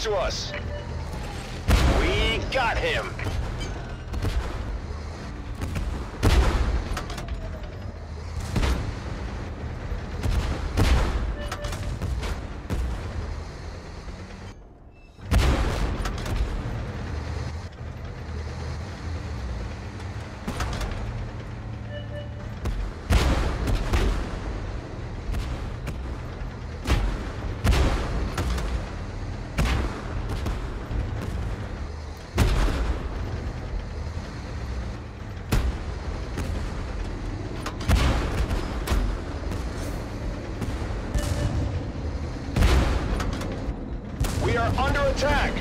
to us. We got him. Attack.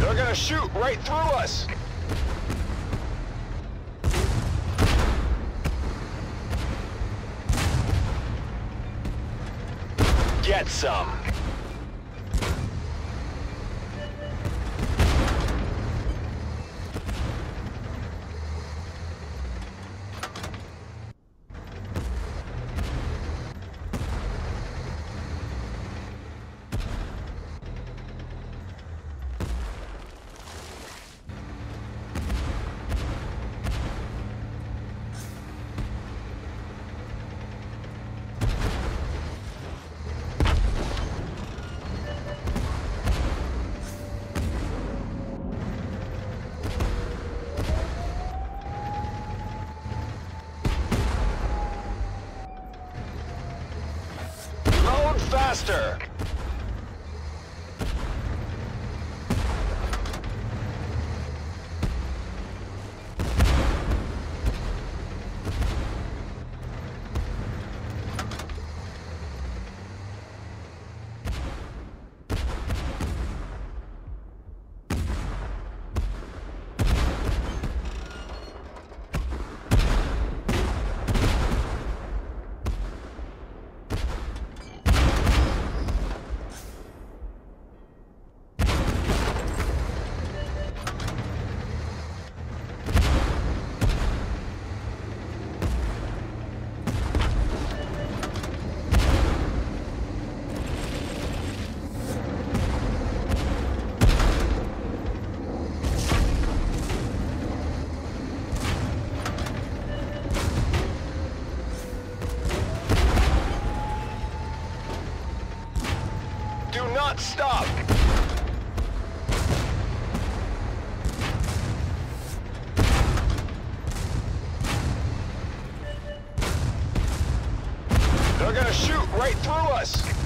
They're gonna shoot right through us. Get some. Faster. Not stop. They're gonna shoot right through us.